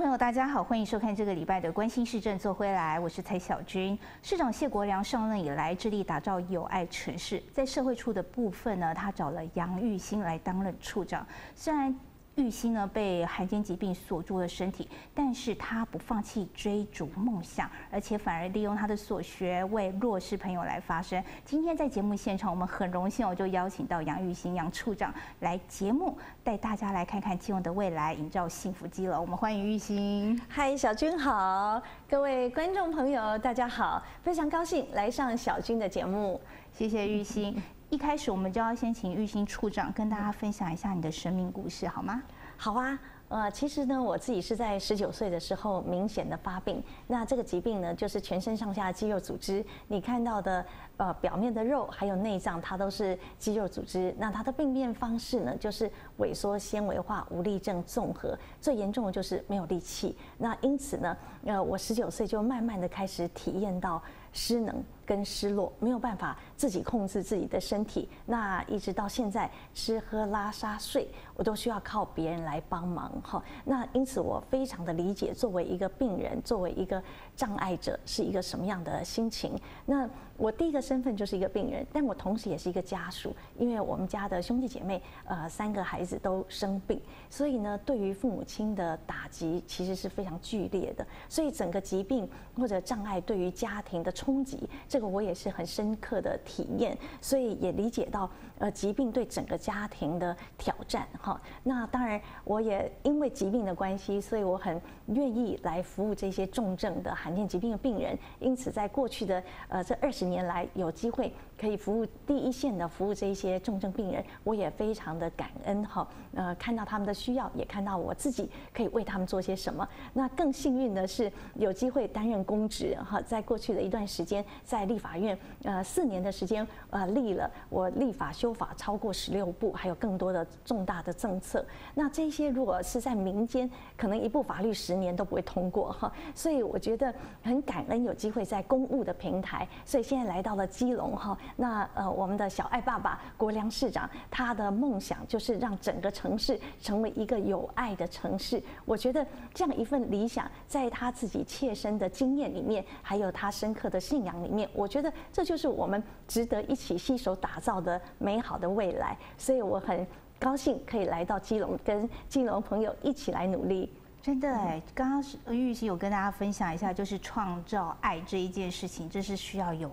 朋友，大家好，欢迎收看这个礼拜的《关心市政做回来》，我是蔡小军。市长谢国良上任以来，致力打造友爱城市，在社会处的部分呢，他找了杨玉兴来担任处长。虽然玉兴呢被罕见疾病锁住了身体，但是他不放弃追逐梦想，而且反而利用他的所学为弱势朋友来发声。今天在节目现场，我们很荣幸，我就邀请到杨玉兴杨处长来节目，带大家来看看基隆的未来，营造幸福基隆。我们欢迎玉兴。嗨，小军好，各位观众朋友大家好，非常高兴来上小军的节目，谢谢玉兴。一开始我们就要先请玉兴处长跟大家分享一下你的生命故事，好吗？好啊，呃，其实呢，我自己是在十九岁的时候明显的发病，那这个疾病呢，就是全身上下肌肉组织，你看到的呃表面的肉还有内脏，它都是肌肉组织。那它的病变方式呢，就是萎缩纤维化、无力症综合，最严重的就是没有力气。那因此呢，呃，我十九岁就慢慢的开始体验到失能。跟失落没有办法自己控制自己的身体，那一直到现在吃喝拉撒睡，我都需要靠别人来帮忙哈。那因此我非常的理解，作为一个病人，作为一个障碍者，是一个什么样的心情。那我第一个身份就是一个病人，但我同时也是一个家属，因为我们家的兄弟姐妹，呃，三个孩子都生病，所以呢，对于父母亲的打击其实是非常剧烈的。所以整个疾病或者障碍对于家庭的冲击，这这个我也是很深刻的体验，所以也理解到呃疾病对整个家庭的挑战哈。那当然，我也因为疾病的关系，所以我很愿意来服务这些重症的罕见疾病的病人。因此，在过去的呃这二十年来，有机会。可以服务第一线的服务这一些重症病人，我也非常的感恩哈。呃，看到他们的需要，也看到我自己可以为他们做些什么。那更幸运的是有机会担任公职哈，在过去的一段时间，在立法院呃四年的时间呃立了我立法修法超过十六部，还有更多的重大的政策。那这些如果是在民间，可能一部法律十年都不会通过哈。所以我觉得很感恩有机会在公务的平台，所以现在来到了基隆哈。那呃，我们的小爱爸爸国良市长，他的梦想就是让整个城市成为一个有爱的城市。我觉得这样一份理想，在他自己切身的经验里面，还有他深刻的信仰里面，我觉得这就是我们值得一起携手打造的美好的未来。所以我很高兴可以来到基隆，跟基隆朋友一起来努力。真的哎，刚刚是玉溪有跟大家分享一下，就是创造爱这一件事情，这是需要有。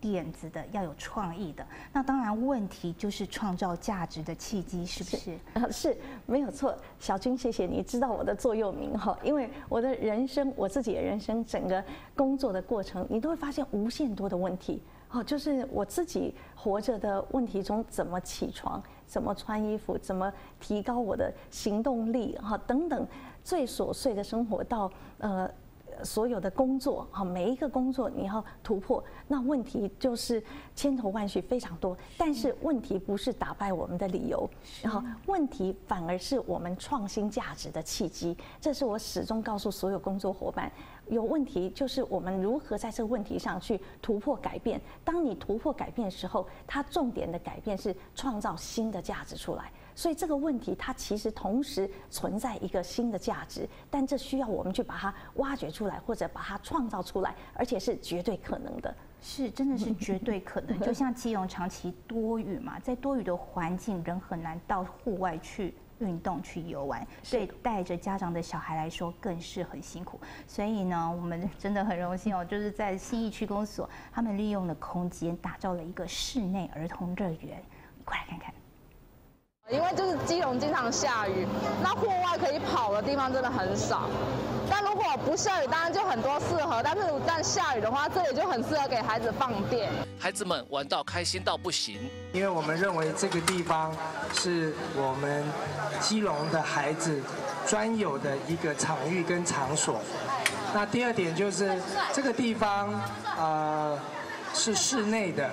点子的要有创意的，那当然问题就是创造价值的契机，是不是？啊，是没有错。小军，谢谢你知道我的座右铭哈，因为我的人生，我自己的人生，整个工作的过程，你都会发现无限多的问题。哦，就是我自己活着的问题中，怎么起床，怎么穿衣服，怎么提高我的行动力，哈，等等，最琐碎的生活到呃。所有的工作哈，每一个工作你要突破，那问题就是千头万绪非常多。但是问题不是打败我们的理由，然后问题反而是我们创新价值的契机。这是我始终告诉所有工作伙伴：有问题就是我们如何在这个问题上去突破改变。当你突破改变的时候，它重点的改变是创造新的价值出来。所以这个问题，它其实同时存在一个新的价值，但这需要我们去把它挖掘出来，或者把它创造出来，而且是绝对可能的。是，真的是绝对可能。就像基隆长期多雨嘛，在多雨的环境，人很难到户外去运动、去游玩。对，带着家长的小孩来说，更是很辛苦。所以呢，我们真的很荣幸哦，就是在新义区公所，他们利用了空间，打造了一个室内儿童乐园。快来看看。因为就是基隆经常下雨，那户外可以跑的地方真的很少。但如果不下雨，当然就很多适合。但是但下雨的话，这里就很适合给孩子放电。孩子们玩到开心到不行，因为我们认为这个地方是我们基隆的孩子专有的一个场域跟场所。那第二点就是这个地方呃是室内的。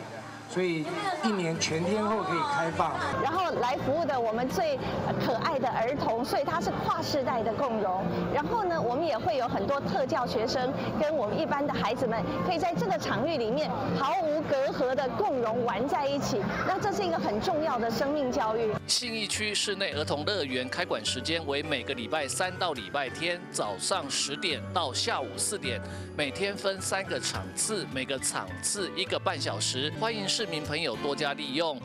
所以一年全天候可以开放。然后来服务的我们最可爱的儿童，所以它是跨世代的共融。然后呢，我们也会有很多特教学生跟我们一般的孩子们，可以在这个场域里面毫无隔阂的共融玩在一起。那这是一个很重要的生命教育。信义区室内儿童乐园开馆时间为每个礼拜三到礼拜天早上十点到下午四点，每天分三个场次，每个场次一个半小时，欢迎市民朋友多加利用。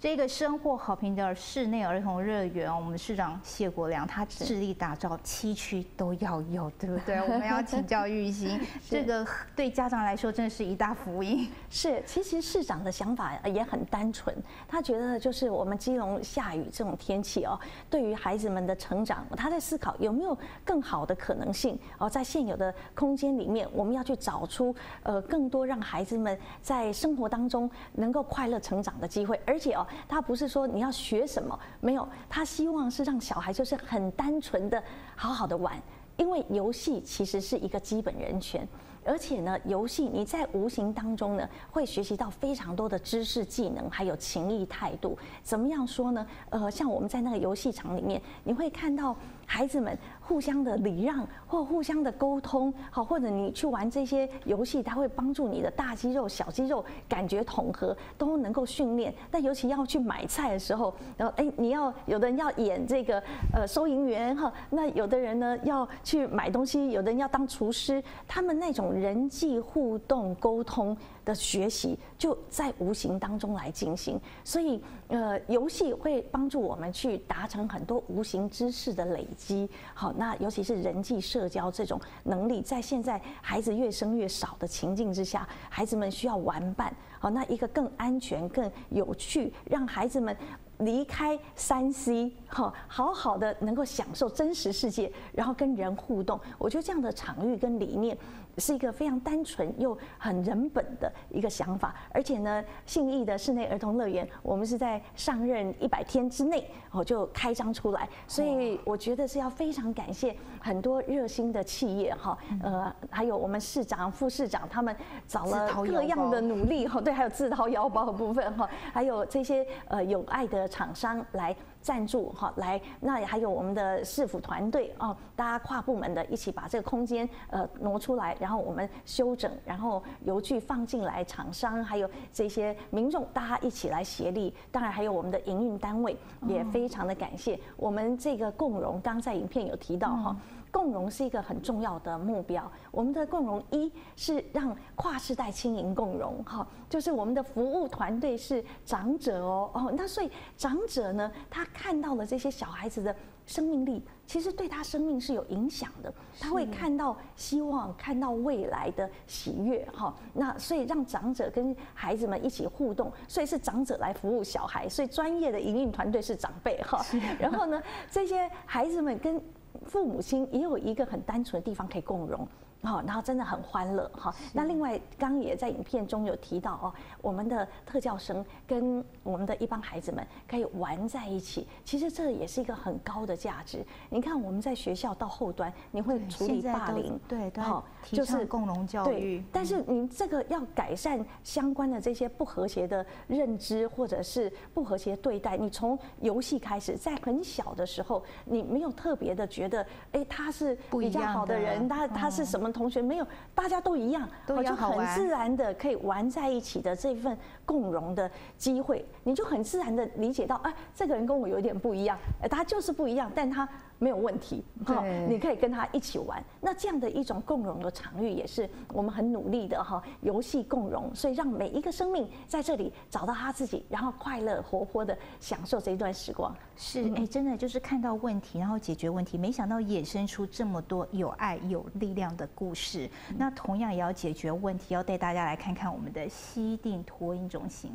这个收获好评的室内儿童乐园，我们市长谢国良他致力打造七区都要有，对不对？我们要请教玉兴，这个对家长来说真的是一大福音。是，其实市长的想法也很单纯，他觉得就是我们基隆下雨这种天气哦，对于孩子们的成长，他在思考有没有更好的可能性哦，在现有的空间里面，我们要去找出呃更多让孩子们在生活当中能够快乐成长的机会，而且哦。他不是说你要学什么，没有，他希望是让小孩就是很单纯的好好的玩，因为游戏其实是一个基本人权，而且呢，游戏你在无形当中呢会学习到非常多的知识技能，还有情谊态度。怎么样说呢？呃，像我们在那个游戏场里面，你会看到孩子们。互相的礼让或互相的沟通，好，或者你去玩这些游戏，它会帮助你的大肌肉、小肌肉感觉统合都能够训练。但尤其要去买菜的时候，然后哎，你要有的人要演这个呃收银员哈，那有的人呢要去买东西，有的人要当厨师，他们那种人际互动沟通的学习就在无形当中来进行。所以呃，游戏会帮助我们去达成很多无形知识的累积，好。那尤其是人际社交这种能力，在现在孩子越生越少的情境之下，孩子们需要玩伴。好，那一个更安全、更有趣，让孩子们离开三 C，好，好好的能够享受真实世界，然后跟人互动。我觉得这样的场域跟理念。是一个非常单纯又很人本的一个想法，而且呢，信义的室内儿童乐园，我们是在上任一百天之内哦就开张出来，所以我觉得是要非常感谢很多热心的企业哈，呃，还有我们市长、副市长他们找了各样的努力哈，对，还有自掏腰包的部分哈，还有这些呃有爱的厂商来。赞助哈来，那还有我们的市府团队啊，大家跨部门的一起把这个空间呃挪出来，然后我们修整，然后邮具放进来，厂商还有这些民众大家一起来协力，当然还有我们的营运单位也非常的感谢我们这个共荣，刚在影片有提到哈。共融是一个很重要的目标。我们的共融一是让跨世代轻盈共融，哈，就是我们的服务团队是长者哦哦，那所以长者呢，他看到了这些小孩子的生命力，其实对他生命是有影响的。他会看到希望，看到未来的喜悦，哈。那所以让长者跟孩子们一起互动，所以是长者来服务小孩，所以专业的营运团队是长辈，哈。然后呢，这些孩子们跟父母亲也有一个很单纯的地方可以共融。好，然后真的很欢乐哈。那另外，刚也在影片中有提到哦，我们的特教生跟我们的一帮孩子们可以玩在一起，其实这也是一个很高的价值。你看我们在学校到后端，你会处理霸凌，对，好，就是共融教育。但是你这个要改善相关的这些不和谐的认知或者是不和谐对待，你从游戏开始，在很小的时候，你没有特别的觉得，哎，他是比较好的人，他他是什么？同学没有，大家都一样，就很自然的可以玩在一起的这份共融的机会，你就很自然的理解到，哎，这个人跟我有点不一样，他就是不一样，但他。没有问题，哈，你可以跟他一起玩。那这样的一种共融的场域，也是我们很努力的哈，游戏共融，所以让每一个生命在这里找到他自己，然后快乐活泼的享受这一段时光。是，哎，真的就是看到问题，然后解决问题，没想到衍生出这么多有爱有力量的故事。那同样也要解决问题，要带大家来看看我们的西定托婴中心。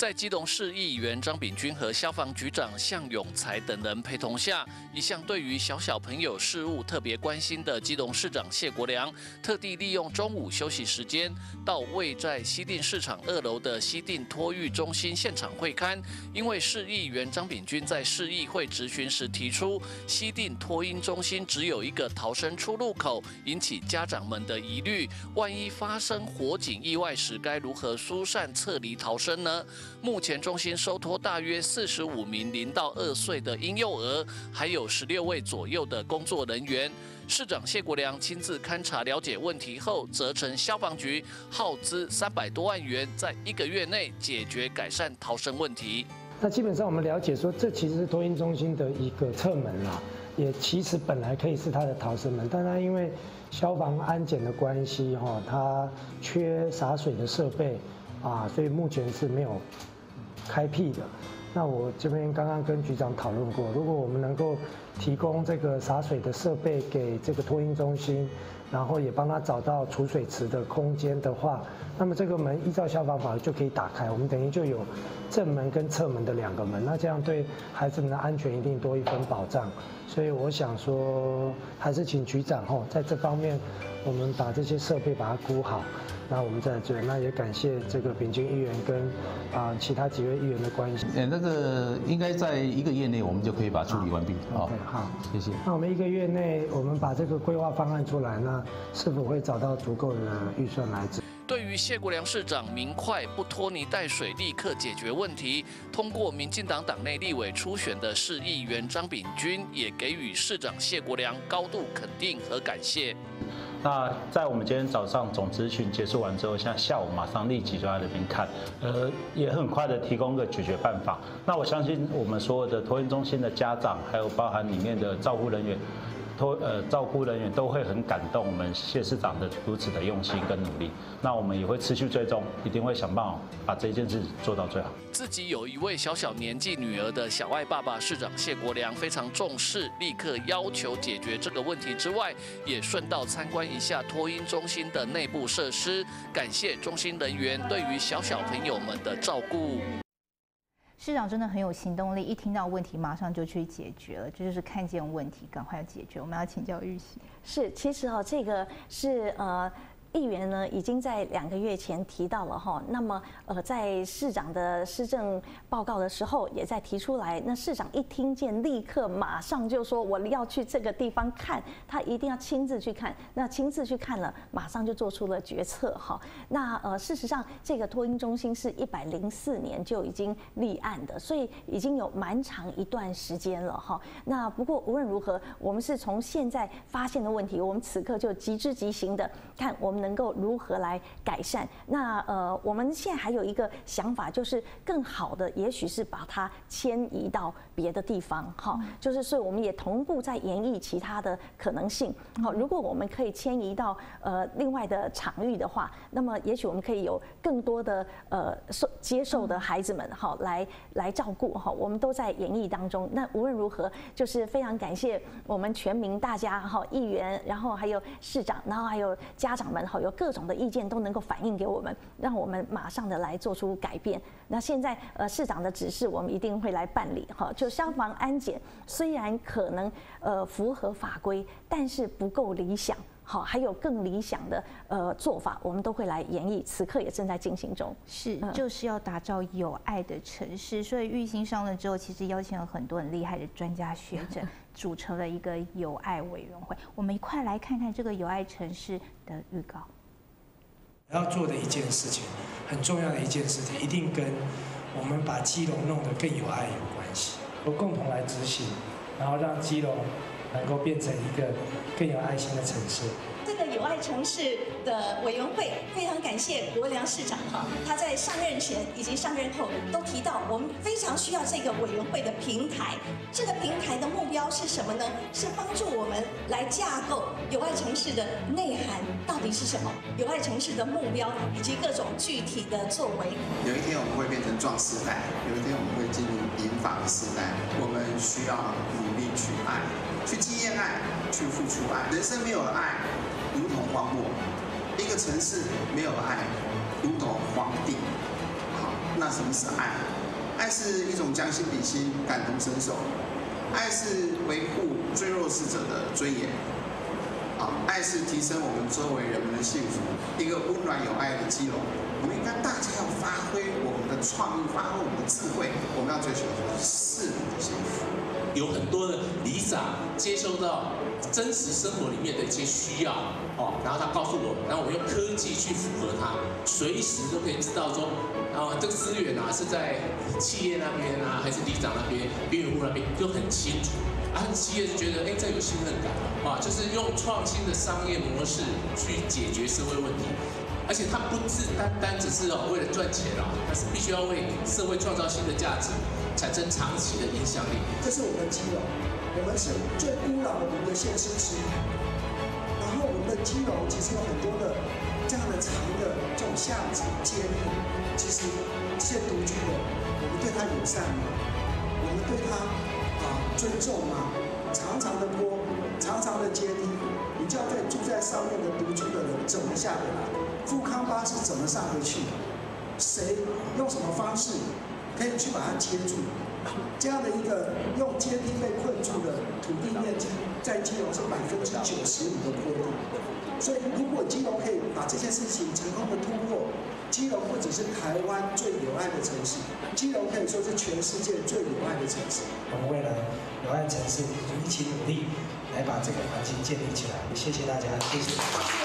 在基隆市议员张炳军和消防局长向永才等人陪同下，一向对于小小朋友事务特别关心的基隆市长谢国良，特地利用中午休息时间，到位在西定市场二楼的西定托育中心现场会刊。因为市议员张炳军在市议会质询时提出，西定托婴中心只有一个逃生出入口，引起家长们的疑虑。万一发生火警意外时，该如何疏散撤离逃生呢？目前中心收托大约四十五名零到二岁的婴幼儿，还有十六位左右的工作人员。市长谢国良亲自勘察了解问题后，责成消防局耗资三百多万元，在一个月内解决改善逃生问题。那基本上我们了解说，这其实是托婴中心的一个侧门啦，也其实本来可以是它的逃生门，但它因为消防安检的关系，哈，它缺洒水的设备啊，所以目前是没有。开辟的，那我这边刚刚跟局长讨论过，如果我们能够提供这个洒水的设备给这个托婴中心，然后也帮他找到储水池的空间的话，那么这个门依照消防法就可以打开，我们等于就有正门跟侧门的两个门，那这样对孩子们的安全一定多一分保障。所以我想说，还是请局长吼，在这方面，我们把这些设备把它估好。那我们在这，那也感谢这个丙金议员跟啊其他几位议员的关系。呃，那个应该在一个月内，我们就可以把处理完毕。好，好，谢谢。那我们一个月内，我们把这个规划方案出来，那是否会找到足够的预算来？对于谢国良市长明快不拖泥带水，立刻解决问题，通过民进党党内立委初选的市议员张炳军，也给予市长谢国良高度肯定和感谢。那在我们今天早上总咨询结束完之后，现在下午马上立即就在那边看，呃，也很快的提供个解决办法。那我相信我们所有的托运中心的家长，还有包含里面的照护人员。托呃照顾人员都会很感动我们谢市长的如此的用心跟努力，那我们也会持续追踪，一定会想办法把这件事做到最好。自己有一位小小年纪女儿的小爱爸爸市长谢国良非常重视，立刻要求解决这个问题之外，也顺道参观一下托婴中心的内部设施，感谢中心人员对于小小朋友们的照顾。市长真的很有行动力，一听到问题马上就去解决了，这就是看见问题赶快解决。我们要请教玉玺，是，其实哦，这个是呃。议员呢，已经在两个月前提到了哈，那么呃，在市长的施政报告的时候，也在提出来。那市长一听见，立刻马上就说我要去这个地方看，他一定要亲自去看。那亲自去看了，马上就做出了决策哈。那呃，事实上，这个托婴中心是一百零四年就已经立案的，所以已经有蛮长一段时间了哈。那不过无论如何，我们是从现在发现的问题，我们此刻就即知即行的看我们。能够如何来改善？那呃，我们现在还有一个想法，就是更好的，也许是把它迁移到别的地方，哈，就是所以我们也同步在演绎其他的可能性。好，如果我们可以迁移到呃另外的场域的话，那么也许我们可以有更多的呃受接受的孩子们，哈，来来照顾，哈，我们都在演绎当中。那无论如何，就是非常感谢我们全民大家，哈，议员，然后还有市长，然后还有家长们。哈，有各种的意见都能够反映给我们，让我们马上的来做出改变。那现在呃市长的指示，我们一定会来办理。哈，就消防安检虽然可能呃符合法规，但是不够理想。好，还有更理想的呃做法，我们都会来演绎。此刻也正在进行中。是，就是要打造有爱的城市。所以玉兴上了之后，其实邀请了很多很厉害的专家学者，组成了一个有爱委员会。我们一块来看看这个有爱城市的预告。要做的一件事情，很重要的一件事情，一定跟我们把基隆弄得更有爱有关系。我共同来执行，然后让基隆。能够变成一个更有爱心的城市。这个有爱城市的委员会非常感谢国良市长哈，他在上任前以及上任后都提到，我们非常需要这个委员会的平台。这个平台的目标是什么呢？是帮助我们来架构有爱城市的内涵到底是什么？有爱城市的目标以及各种具体的作为。有一天我们会变成壮士代，有一天我们会进入银发时代，我们需要努力去爱。去经验爱，去付出爱。人生没有了爱，如同荒漠；一个城市没有了爱，如同荒地。好，那什么是爱？爱是一种将心比心、感同身受，爱是维护最弱势者的尊严。好，爱是提升我们周围人们的幸福。一个温暖有爱的基隆，我们应该大家要发挥我们创意，发挥我们的智慧，我们要追求的是市民的幸福。有很多的里长接收到真实生活里面的一些需要，哦，然后他告诉我，然后我用科技去符合他，随时都可以知道说，啊，这个资源啊是在企业那边啊，还是里长那边、边缘户那边，就很清楚。啊，企业就觉得，哎，这有信任感，啊，就是用创新的商业模式去解决社会问题，而且它不是单单只是哦为了赚钱哦，它是必须要为社会创造新的价值。产生长期的影响力。这是我们的基隆，我们是最古老的五个县市之一。然后我们的基隆其实有很多的这样的长的这种巷子、街路，其实现独居的，我们对他友善吗？我们对他啊尊重吗？长长的坡，长长的阶梯，你叫在住在上面的独居的人怎么下得来？富康巴士怎么上得去？谁用什么方式？可以去把它接住，这样的一个用阶梯被困住的土地面积，在基隆是百分之九十五的坡度。所以，如果基隆可以把这件事情成功的突破，基隆不只是台湾最有爱的城市，基隆可以说是全世界最有爱的城市。我们为了有爱城市，就一起努力来把这个环境建立起来。谢谢大家，谢谢。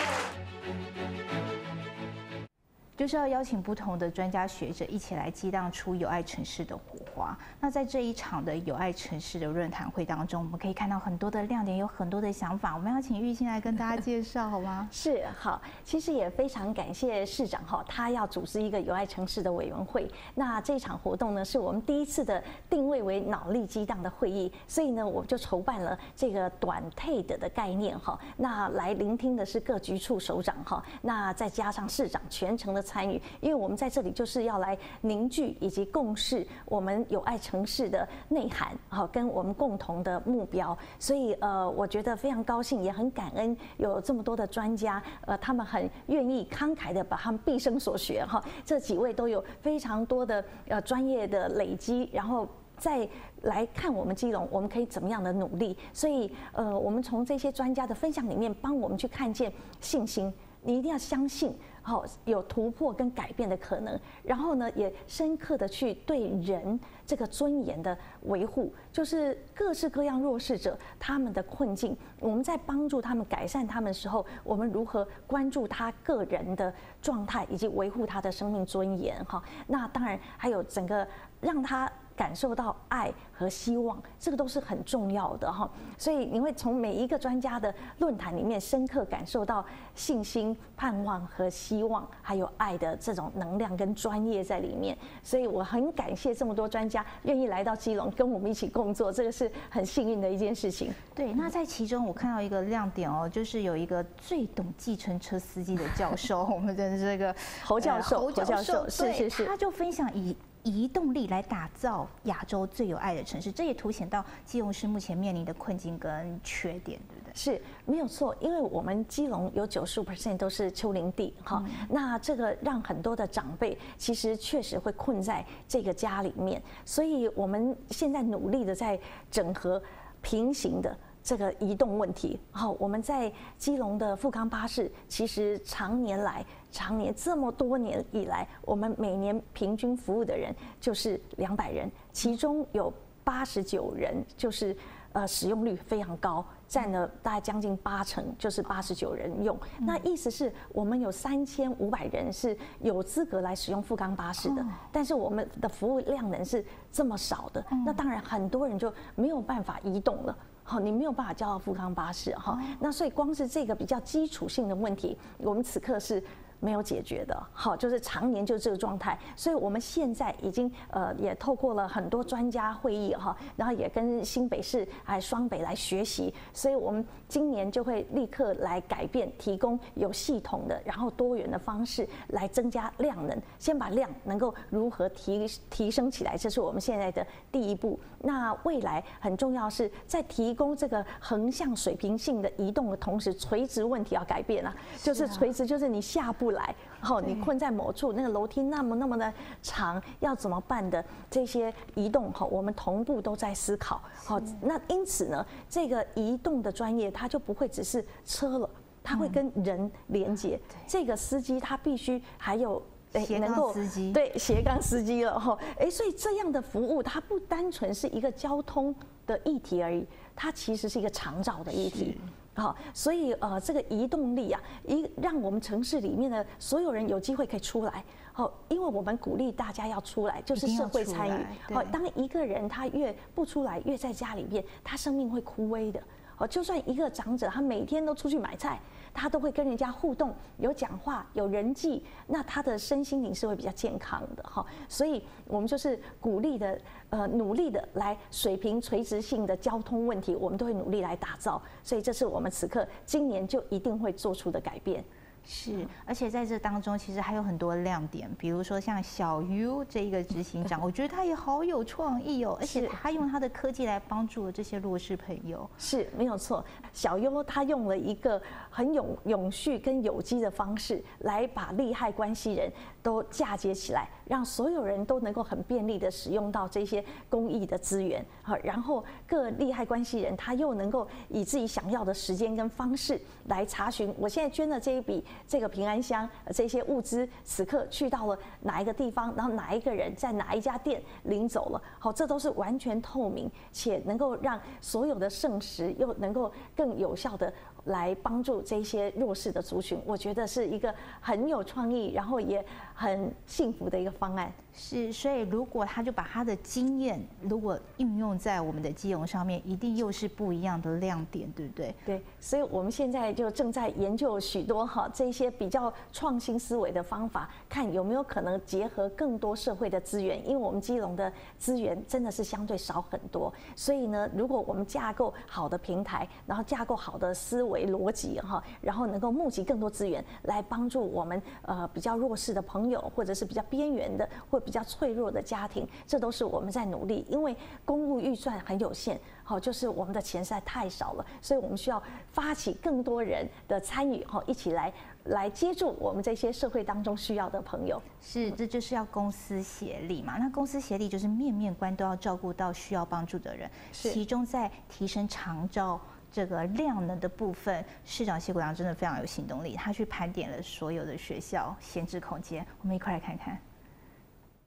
就是要邀请不同的专家学者一起来激荡出有爱城市的火花。那在这一场的有爱城市的论坛会当中，我们可以看到很多的亮点，有很多的想法。我们要请玉兴来跟大家介绍，好吗？是好，其实也非常感谢市长哈，他要组织一个有爱城市的委员会。那这场活动呢，是我们第一次的定位为脑力激荡的会议，所以呢，我们就筹办了这个短 TED 的概念哈。那来聆听的是各局处首长哈，那再加上市长全程的。参与，因为我们在这里就是要来凝聚以及共事我们有爱城市的内涵，好，跟我们共同的目标。所以呃，我觉得非常高兴，也很感恩有这么多的专家，呃，他们很愿意慷慨的把他们毕生所学哈，这几位都有非常多的呃专业的累积，然后再来看我们基隆，我们可以怎么样的努力。所以呃，我们从这些专家的分享里面，帮我们去看见信心，你一定要相信。好，有突破跟改变的可能，然后呢，也深刻的去对人这个尊严的维护，就是各式各样弱势者他们的困境，我们在帮助他们改善他们的时候，我们如何关注他个人的状态，以及维护他的生命尊严？哈，那当然还有整个让他。感受到爱和希望，这个都是很重要的哈。所以你会从每一个专家的论坛里面深刻感受到信心、盼望和希望，还有爱的这种能量跟专业在里面。所以我很感谢这么多专家愿意来到基隆跟我们一起工作，这个是很幸运的一件事情。对，那在其中我看到一个亮点哦，就是有一个最懂计程车司机的教授，我们的这个侯教授，侯教授是是是，他就分享以。移动力来打造亚洲最有爱的城市，这也凸显到基隆市目前面临的困境跟缺点，对不对？是没有错，因为我们基隆有九十五 percent 都是丘陵地，哈，那这个让很多的长辈其实确实会困在这个家里面，所以我们现在努力的在整合平行的。这个移动问题，好，我们在基隆的富康巴士，其实常年来，常年这么多年以来，我们每年平均服务的人就是两百人，其中有八十九人就是呃使用率非常高，占了大概将近八成，就是八十九人用。那意思是我们有三千五百人是有资格来使用富康巴士的，但是我们的服务量能是这么少的，那当然很多人就没有办法移动了。好，你没有办法叫到富康巴士哈，那所以光是这个比较基础性的问题，我们此刻是。没有解决的，好，就是常年就这个状态，所以我们现在已经呃也透过了很多专家会议哈，然后也跟新北市还双北来学习，所以我们今年就会立刻来改变，提供有系统的然后多元的方式来增加量能，先把量能够如何提提升起来，这是我们现在的第一步。那未来很重要是在提供这个横向水平性的移动的同时，垂直问题要改变啊，就是垂直就是你下步。不来。哦，你困在某处，那个楼梯那么那么的长，要怎么办的？这些移动哈，我们同步都在思考。好，那因此呢，这个移动的专业，它就不会只是车了，它会跟人连接。这个司机他必须还有斜杠司机，对斜杠司机了哈。哎，所以这样的服务，它不单纯是一个交通的议题而已，它其实是一个长照的议题。好，所以呃，这个移动力啊，一让我们城市里面的所有人有机会可以出来。好，因为我们鼓励大家要出来，就是社会参与。好，当一个人他越不出来，越在家里面，他生命会枯萎的。好，就算一个长者，他每天都出去买菜。他都会跟人家互动，有讲话，有人际，那他的身心灵是会比较健康的哈。所以，我们就是鼓励的，呃，努力的来水平垂直性的交通问题，我们都会努力来打造。所以，这是我们此刻今年就一定会做出的改变。是，而且在这当中，其实还有很多亮点，比如说像小 U 这一个执行长，我觉得他也好有创意哦，而且他用他的科技来帮助了这些弱势朋友，是没有错。小 U 他用了一个很永永续跟有机的方式，来把利害关系人都嫁接起来，让所有人都能够很便利的使用到这些公益的资源，好，然后各利害关系人他又能够以自己想要的时间跟方式来查询，我现在捐的这一笔。这个平安箱这些物资此刻去到了哪一个地方，然后哪一个人在哪一家店领走了？好，这都是完全透明，且能够让所有的圣食又能够更有效的。来帮助这些弱势的族群，我觉得是一个很有创意，然后也很幸福的一个方案。是，所以如果他就把他的经验，如果运用在我们的基隆上面，一定又是不一样的亮点，对不对？对，所以我们现在就正在研究许多哈这些比较创新思维的方法，看有没有可能结合更多社会的资源，因为我们基隆的资源真的是相对少很多，所以呢，如果我们架构好的平台，然后架构好的思维。逻辑哈，然后能够募集更多资源来帮助我们呃比较弱势的朋友，或者是比较边缘的或比较脆弱的家庭，这都是我们在努力。因为公务预算很有限，好，就是我们的钱实在太少了，所以我们需要发起更多人的参与哈，一起来来接住我们这些社会当中需要的朋友。是，这就是要公司协力嘛？那公司协力就是面面观都要照顾到需要帮助的人，其中在提升长照。这个量能的部分，市长谢国良真的非常有行动力，他去盘点了所有的学校闲置空间，我们一块来看看。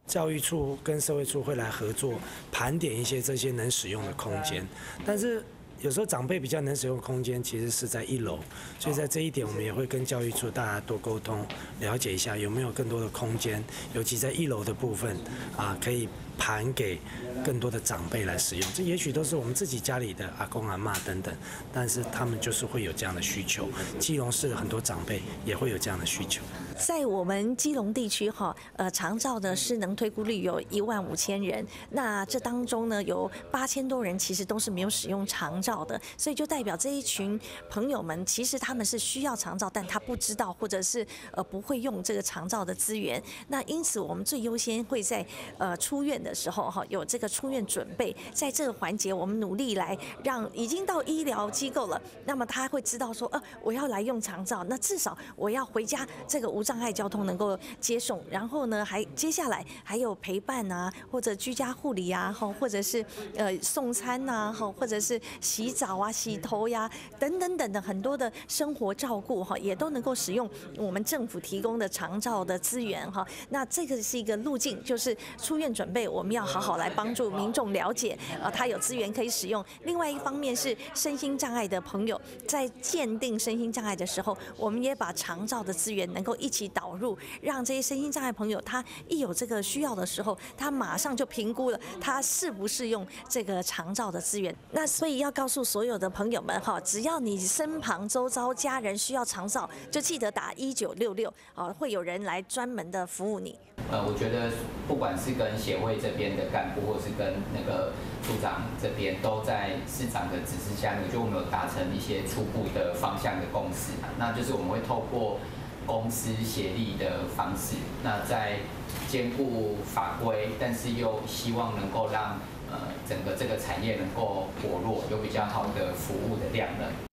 教育处跟社会处会来合作，盘点一些这些能使用的空间，但是有时候长辈比较能使用空间，其实是在一楼，所以在这一点，我们也会跟教育处大家多沟通，了解一下有没有更多的空间，尤其在一楼的部分，啊，可以。盘给更多的长辈来使用，这也许都是我们自己家里的阿公阿妈等等，但是他们就是会有这样的需求。基隆市的很多长辈也会有这样的需求。在我们基隆地区哈，呃，长照的失能推估率有一万五千人，那这当中呢，有八千多人其实都是没有使用长照的，所以就代表这一群朋友们，其实他们是需要长照，但他不知道或者是呃不会用这个长照的资源。那因此我们最优先会在呃出院的的时候哈，有这个出院准备，在这个环节我们努力来让已经到医疗机构了，那么他会知道说，呃，我要来用长照，那至少我要回家这个无。障碍交通能够接送，然后呢，还接下来还有陪伴啊，或者居家护理啊，哈，或者是呃送餐呐，哈，或者是洗澡啊、洗头呀，等等等的很多的生活照顾哈，也都能够使用我们政府提供的长照的资源哈。那这个是一个路径，就是出院准备，们要好好来帮助民众了解，呃，他有资源可以使用。另外一方面是身心障碍的朋友，在鉴定身心障碍的时候，我们也把长照的资源能够一起。起导入，让这些身心障碍朋友，他一有这个需要的时候，他马上就评估了他适不适用这个长照的资源。那所以要告诉所有的朋友们哈，只要你身旁周遭家人需要长照，就记得打一九六六，啊，会有人来专门的服务你。呃，我觉得不管是跟协会这边的干部，或是跟那个处长这边，都在市长的指示下，我觉得我们有达成一些初步的方向的共识。那就是我们会透过。公司协力的方式，那在兼顾法规，但是又希望能够让呃整个这个产业能够活络，有比较好的服务的量能。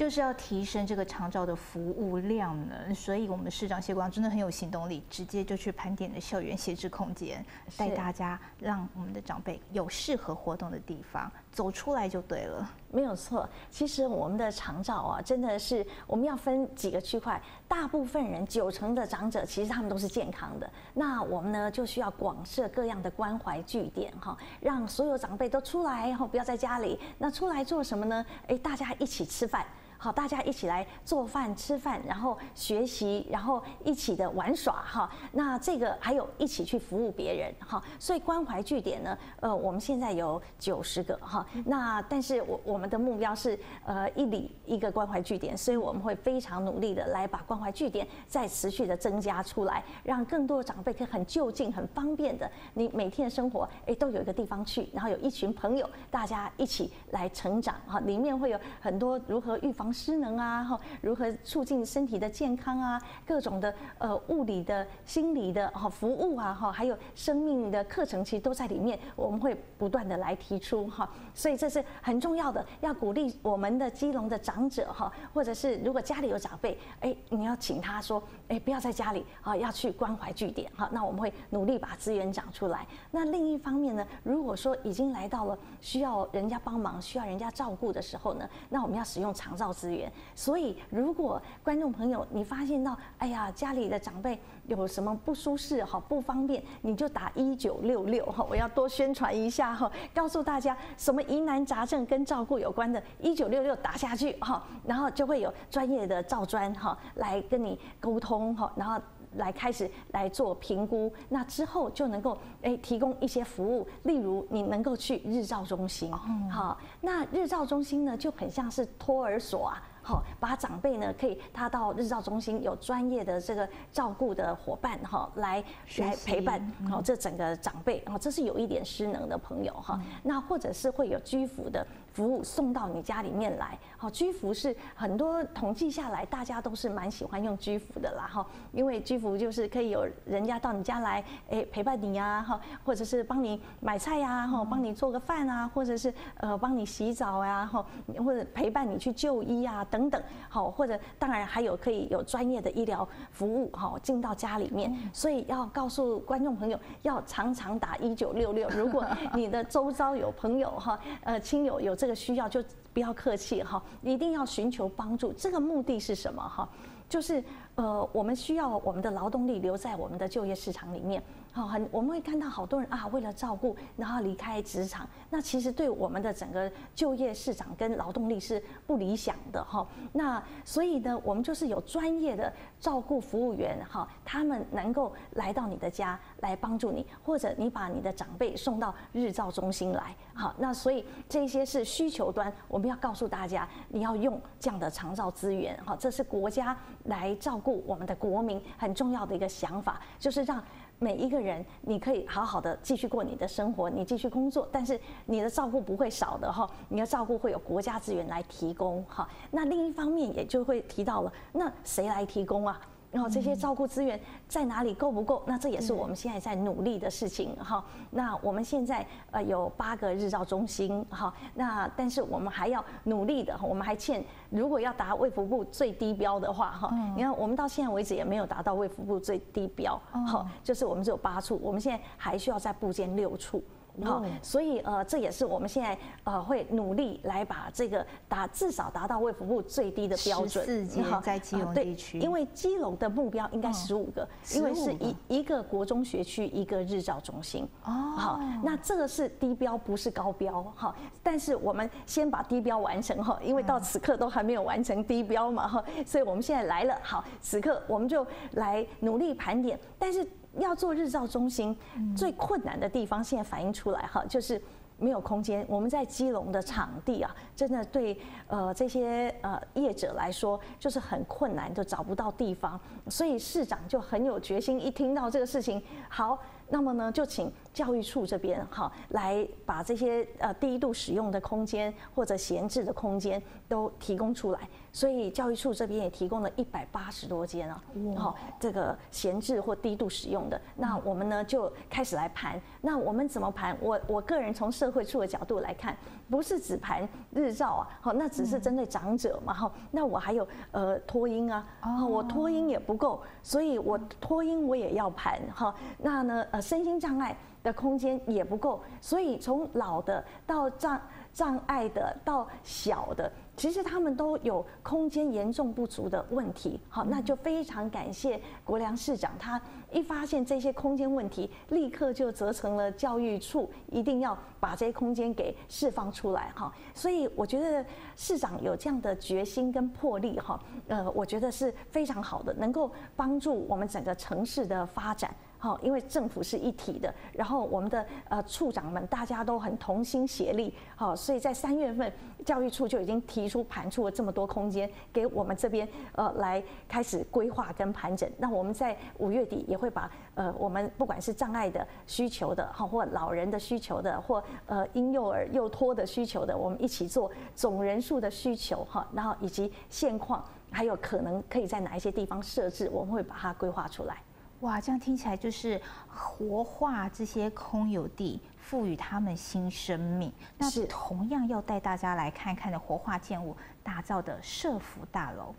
就是要提升这个长照的服务量呢，所以我们市长谢光真的很有行动力，直接就去盘点的校园闲置空间，带大家让我们的长辈有适合活动的地方，走出来就对了。没有错，其实我们的长照啊，真的是我们要分几个区块，大部分人九成的长者其实他们都是健康的，那我们呢就需要广设各样的关怀据点哈，让所有长辈都出来然后，不要在家里，那出来做什么呢？哎，大家一起吃饭。好，大家一起来做饭、吃饭，然后学习，然后一起的玩耍哈。那这个还有一起去服务别人哈。所以关怀据点呢，呃，我们现在有九十个哈。那但是我我们的目标是呃一里一个关怀据点，所以我们会非常努力的来把关怀据点再持续的增加出来，让更多的长辈可以很就近、很方便的，你每天的生活哎都有一个地方去，然后有一群朋友大家一起来成长哈。里面会有很多如何预防。失能啊，哈，如何促进身体的健康啊？各种的呃物理的、心理的哈服务啊，哈，还有生命的课程，其实都在里面。我们会不断的来提出哈，所以这是很重要的，要鼓励我们的基隆的长者哈，或者是如果家里有长辈，哎，你要请他说，哎，不要在家里啊，要去关怀据点哈。那我们会努力把资源长出来。那另一方面呢，如果说已经来到了需要人家帮忙、需要人家照顾的时候呢，那我们要使用长照。资源，所以如果观众朋友你发现到，哎呀，家里的长辈有什么不舒适哈，不方便，你就打一九六六哈，我要多宣传一下哈，告诉大家什么疑难杂症跟照顾有关的，一九六六打下去哈，然后就会有专业的照专哈来跟你沟通哈，然后。来开始来做评估，那之后就能够诶提供一些服务，例如你能够去日照中心，好，那日照中心呢就很像是托儿所啊。好，把长辈呢，可以他到日照中心有专业的这个照顾的伙伴哈，来来陪伴好这整个长辈啊，这是有一点失能的朋友哈，那或者是会有居服的服务送到你家里面来，好，居服是很多统计下来，大家都是蛮喜欢用居服的啦哈，因为居服就是可以有人家到你家来，哎陪伴你呀哈，或者是帮你买菜呀哈，帮你做个饭啊，或者是呃帮你洗澡呀哈，或者陪伴你去就医啊。等等，好，或者当然还有可以有专业的医疗服务，哈进到家里面，所以要告诉观众朋友，要常常打一九六六。如果你的周遭有朋友哈，呃亲友有这个需要，就不要客气哈，一定要寻求帮助。这个目的是什么哈？就是呃，我们需要我们的劳动力留在我们的就业市场里面。好，很我们会看到好多人啊，为了照顾，然后离开职场。那其实对我们的整个就业市场跟劳动力是不理想的哈。那所以呢，我们就是有专业的照顾服务员哈，他们能够来到你的家来帮助你，或者你把你的长辈送到日照中心来。好，那所以这些是需求端，我们要告诉大家，你要用这样的长照资源。哈，这是国家来照顾我们的国民很重要的一个想法，就是让。每一个人，你可以好好的继续过你的生活，你继续工作，但是你的照顾不会少的哈，你的照顾会有国家资源来提供哈。那另一方面也就会提到了，那谁来提供啊？然后这些照顾资源在哪里够不够？那这也是我们现在在努力的事情哈。那我们现在呃有八个日照中心哈，那但是我们还要努力的，我们还欠，如果要达卫福部最低标的话哈，你看我们到现在为止也没有达到卫福部最低标，哈，就是我们只有八处，我们现在还需要再布建六处。好，所以呃，这也是我们现在呃会努力来把这个达至少达到卫福部最低的标准。四间在基隆地区，因为基隆的目标应该十五个，因为是一一个国中学区一个日照中心。哦，好，那这个是低标，不是高标哈。但是我们先把低标完成哈，因为到此刻都还没有完成低标嘛哈，所以我们现在来了。好，此刻我们就来努力盘点，但是。要做日照中心，最困难的地方现在反映出来哈，就是没有空间。我们在基隆的场地啊，真的对呃这些呃业者来说就是很困难，就找不到地方。所以市长就很有决心，一听到这个事情，好。那么呢，就请教育处这边哈来把这些呃低度使用的空间或者闲置的空间都提供出来。所以教育处这边也提供了一百八十多间啊，好，这个闲置或低度使用的，那我们呢就开始来盘。那我们怎么盘？我我个人从社会处的角度来看，不是只盘日照啊，好，那只是针对长者嘛，哈，那我还有呃托婴啊，哦，我托婴也不够，所以我托婴我也要盘，哈，那呢呃身心障碍的空间也不够，所以从老的到障障碍的到小的。其实他们都有空间严重不足的问题，好，那就非常感谢国良市长，他一发现这些空间问题，立刻就责成了教育处，一定要把这些空间给释放出来，哈，所以我觉得市长有这样的决心跟魄力，哈，呃，我觉得是非常好的，能够帮助我们整个城市的发展。好，因为政府是一体的，然后我们的呃处长们大家都很同心协力，好，所以在三月份教育处就已经提出盘出了这么多空间给我们这边呃来开始规划跟盘整。那我们在五月底也会把呃我们不管是障碍的需求的，好或老人的需求的，或呃婴幼儿幼托的需求的，我们一起做总人数的需求哈，然后以及现况还有可能可以在哪一些地方设置，我们会把它规划出来。哇，这样听起来就是活化这些空有地，赋予他们新生命。那同样要带大家来看看的活化建物打造的社福大楼。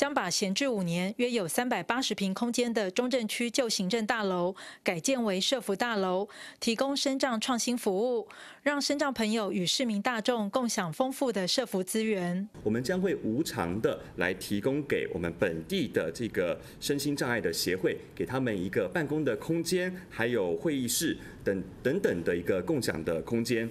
将把闲置五年、约有三百八十平空间的中正区旧行政大楼改建为社福大楼，提供身障创新服务，让身障朋友与市民大众共享丰富的社福资源。我们将会无偿的来提供给我们本地的这个身心障碍的协会，给他们一个办公的空间，还有会议室等等等的一个共享的空间。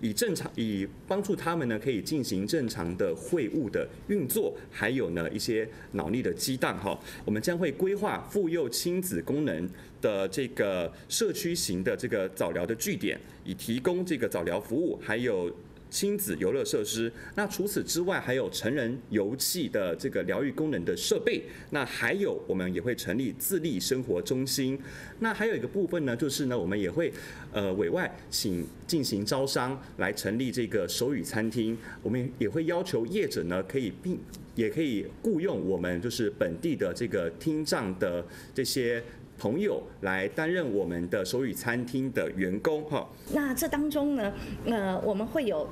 以正常以帮助他们呢，可以进行正常的会务的运作，还有呢一些脑力的激荡哈。我们将会规划妇幼亲子功能的这个社区型的这个早疗的据点，以提供这个早疗服务，还有。亲子游乐设施，那除此之外还有成人游戏的这个疗愈功能的设备，那还有我们也会成立自立生活中心，那还有一个部分呢，就是呢我们也会呃委外请进行招商来成立这个手语餐厅，我们也会要求业者呢可以并也可以雇佣我们就是本地的这个听障的这些朋友来担任我们的手语餐厅的员工哈。那这当中呢，呃，我们会有。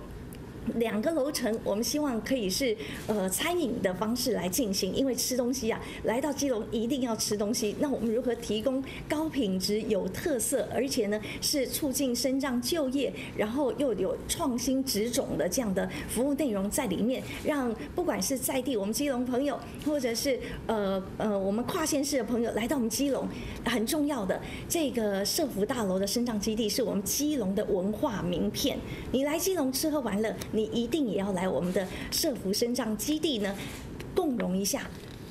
两个楼层，我们希望可以是呃餐饮的方式来进行，因为吃东西啊，来到基隆一定要吃东西。那我们如何提供高品质、有特色，而且呢是促进生障就业，然后又有创新植种的这样的服务内容在里面，让不管是在地我们基隆朋友，或者是呃呃我们跨县市的朋友来到我们基隆，很重要的这个社福大楼的生障基地是我们基隆的文化名片。你来基隆吃喝玩乐。你一定也要来我们的社福生长基地呢，共融一下，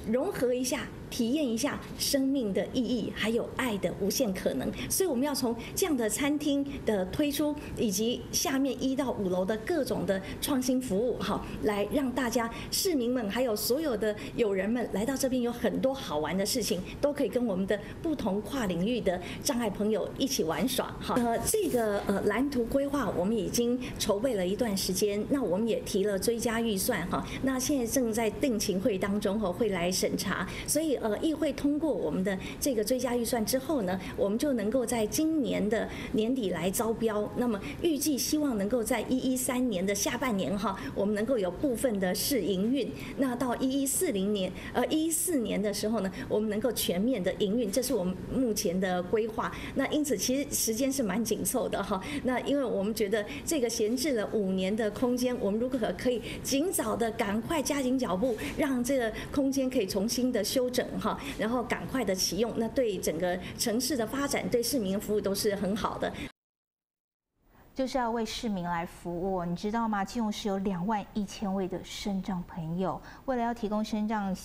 融合一下。体验一下生命的意义，还有爱的无限可能。所以我们要从这样的餐厅的推出，以及下面一到五楼的各种的创新服务，哈，来让大家市民们还有所有的友人们来到这边，有很多好玩的事情，都可以跟我们的不同跨领域的障碍朋友一起玩耍，哈。呃，这个呃蓝图规划我们已经筹备了一段时间，那我们也提了追加预算，哈。那现在正在定情会当中，哈，会来审查，所以。呃，议会通过我们的这个追加预算之后呢，我们就能够在今年的年底来招标。那么预计希望能够在一一三年的下半年哈，我们能够有部分的试营运。那到一一四零年，呃一四年的时候呢，我们能够全面的营运，这是我们目前的规划。那因此其实时间是蛮紧凑的哈。那因为我们觉得这个闲置了五年的空间，我们如果可以尽早的赶快加紧脚步，让这个空间可以重新的修整。哈，然后赶快的启用，那对整个城市的发展，对市民的服务都是很好的。就是要为市民来服务，你知道吗？基隆市有两万一千位的身障朋友，为了要提供身障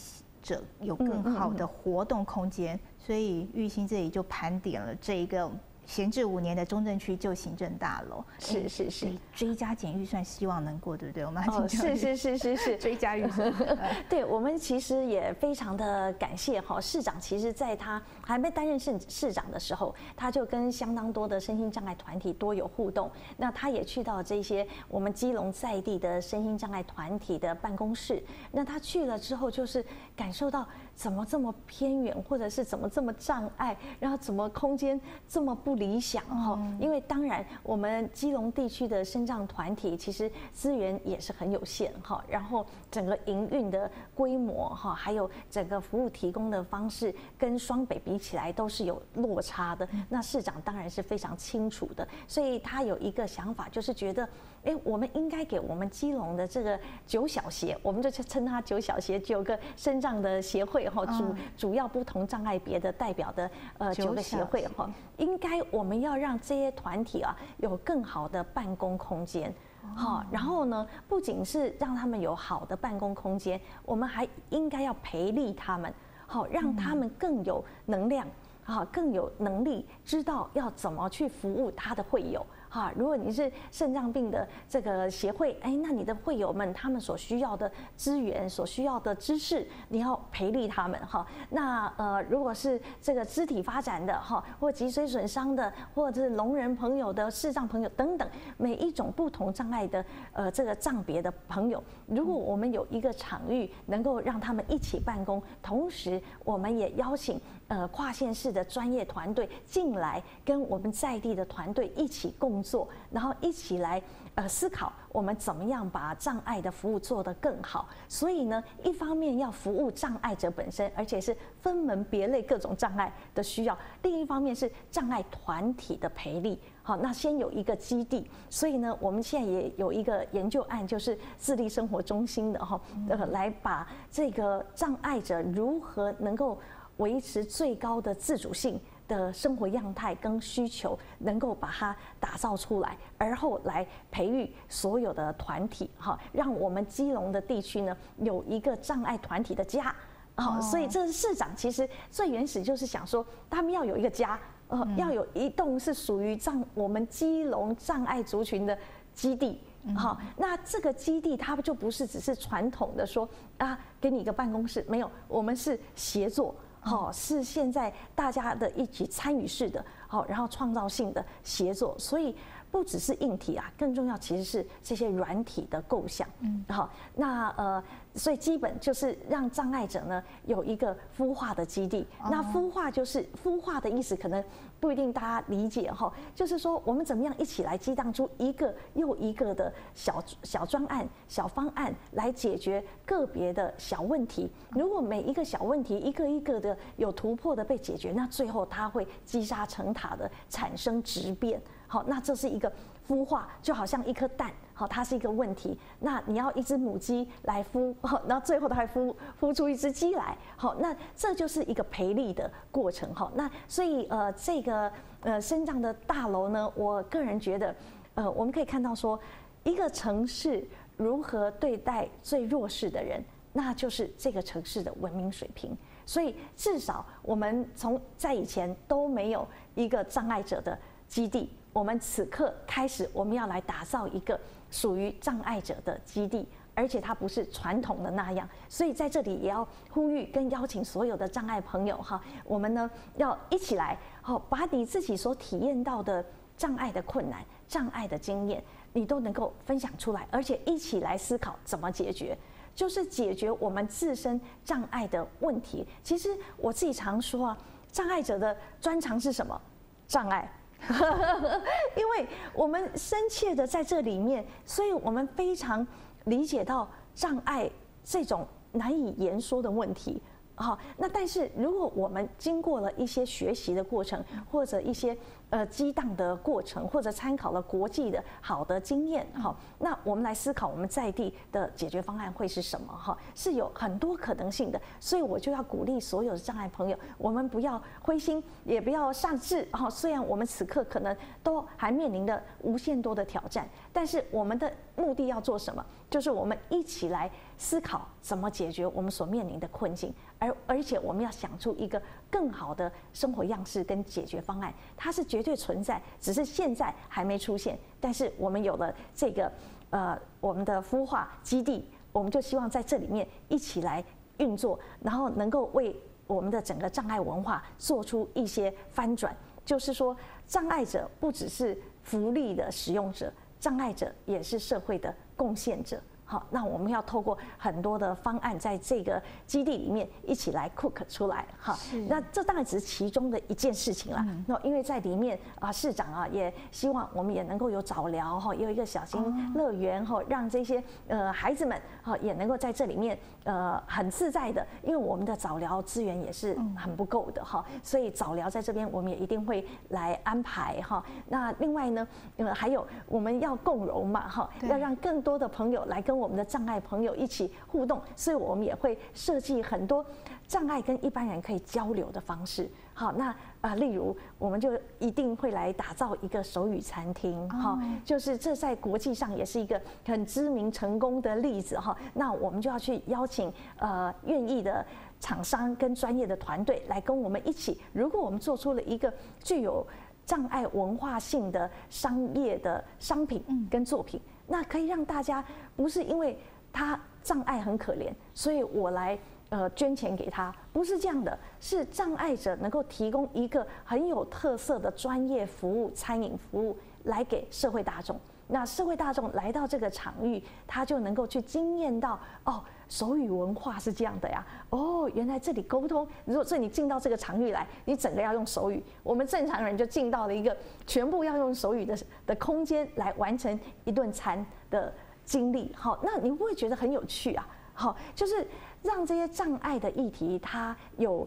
者有更好的活动空间，所以玉兴这里就盘点了这一个。闲置五年的中正区旧行政大楼，是是是，追加减预算希望能过，对不对？我们哦，是是是是是，追加预算。对我们其实也非常的感谢哈市长，其实在他还没担任市市长的时候，他就跟相当多的身心障碍团体多有互动。那他也去到这些我们基隆在地的身心障碍团体的办公室。那他去了之后，就是感受到。怎么这么偏远，或者是怎么这么障碍，然后怎么空间这么不理想哈？因为当然我们基隆地区的生障团体其实资源也是很有限哈，然后整个营运的规模哈，还有整个服务提供的方式跟双北比起来都是有落差的。那市长当然是非常清楚的，所以他有一个想法，就是觉得。哎，我们应该给我们基隆的这个九小协，我们就称它九小协，九个身障的协会哈，主主要不同障碍别的代表的呃九个协会哈，应该我们要让这些团体啊有更好的办公空间，好，然后呢，不仅是让他们有好的办公空间，我们还应该要培力他们，好，让他们更有能量，啊，更有能力知道要怎么去服务他的会友。哈，如果你是肾脏病的这个协会，哎，那你的会友们他们所需要的资源、所需要的知识，你要培力他们哈。那呃，如果是这个肢体发展的哈，或脊髓损伤的，或者是聋人朋友的视障朋友等等，每一种不同障碍的呃这个障别的朋友，如果我们有一个场域能够让他们一起办公，同时我们也邀请。呃，跨县市的专业团队进来，跟我们在地的团队一起工作，然后一起来呃思考我们怎么样把障碍的服务做得更好。所以呢，一方面要服务障碍者本身，而且是分门别类各种障碍的需要；另一方面是障碍团体的培力。好，那先有一个基地。所以呢，我们现在也有一个研究案，就是自立生活中心的哈，呃，来把这个障碍者如何能够。维持最高的自主性的生活样态跟需求，能够把它打造出来，而后来培育所有的团体，哈，让我们基隆的地区呢有一个障碍团体的家，好，所以这是市长其实最原始就是想说，他们要有一个家，呃，要有一栋是属于障我们基隆障碍族群的基地，好，那这个基地它就不是只是传统的说啊，给你一个办公室，没有，我们是协作。好，是现在大家的一起参与式的，好，然后创造性的协作，所以不只是硬体啊，更重要其实是这些软体的构想。嗯，好，那呃。所以基本就是让障碍者呢有一个孵化的基地。那孵化就是孵化的意思，可能不一定大家理解哈。就是说我们怎么样一起来激荡出一个又一个的小小专案、小方案来解决个别的小问题。如果每一个小问题一个一个的有突破的被解决，那最后它会积沙成塔的产生质变。好，那这是一个。孵化就好像一颗蛋，好，它是一个问题。那你要一只母鸡来孵，然后最后它还孵孵出一只鸡来，好，那这就是一个培力的过程，哈。那所以呃，这个呃生长的大楼呢，我个人觉得，呃，我们可以看到说，一个城市如何对待最弱势的人，那就是这个城市的文明水平。所以至少我们从在以前都没有一个障碍者的基地。我们此刻开始，我们要来打造一个属于障碍者的基地，而且它不是传统的那样。所以在这里也要呼吁跟邀请所有的障碍朋友哈，我们呢要一起来好，把你自己所体验到的障碍的困难、障碍的经验，你都能够分享出来，而且一起来思考怎么解决，就是解决我们自身障碍的问题。其实我自己常说啊，障碍者的专长是什么？障碍。因为我们深切的在这里面，所以我们非常理解到障碍这种难以言说的问题。好，那但是如果我们经过了一些学习的过程，或者一些。呃，激荡的过程，或者参考了国际的好的经验，哈，那我们来思考我们在地的解决方案会是什么？哈，是有很多可能性的，所以我就要鼓励所有的障碍朋友，我们不要灰心，也不要丧志，哈。虽然我们此刻可能都还面临着无限多的挑战，但是我们的目的要做什么？就是我们一起来思考怎么解决我们所面临的困境，而而且我们要想出一个更好的生活样式跟解决方案，它是绝。对存在，只是现在还没出现。但是我们有了这个呃我们的孵化基地，我们就希望在这里面一起来运作，然后能够为我们的整个障碍文化做出一些翻转。就是说，障碍者不只是福利的使用者，障碍者也是社会的贡献者。好，那我们要透过很多的方案，在这个基地里面一起来 cook 出来。哈，那这当然只是其中的一件事情啦。那因为在里面啊，市长啊也希望我们也能够有早疗哈，有一个小型乐园哈，让这些呃孩子们哈也能够在这里面呃很自在的，因为我们的早疗资源也是很不够的哈，所以早疗在这边我们也一定会来安排哈。那另外呢，呃还有我们要共融嘛哈，要让更多的朋友来跟。我们的障碍朋友一起互动，所以我们也会设计很多障碍跟一般人可以交流的方式。好，那啊，例如我们就一定会来打造一个手语餐厅，哈，就是这在国际上也是一个很知名成功的例子，哈。那我们就要去邀请呃愿意的厂商跟专业的团队来跟我们一起。如果我们做出了一个具有障碍文化性的商业的商品跟作品。那可以让大家不是因为他障碍很可怜，所以我来呃捐钱给他，不是这样的，是障碍者能够提供一个很有特色的专业服务餐饮服务来给社会大众。那社会大众来到这个场域，他就能够去经验到哦，手语文化是这样的呀。哦，原来这里沟通，如果这你进到这个场域来，你整个要用手语。我们正常人就进到了一个全部要用手语的的空间来完成一顿餐的经历。好，那你会不会觉得很有趣啊？好，就是让这些障碍的议题，它有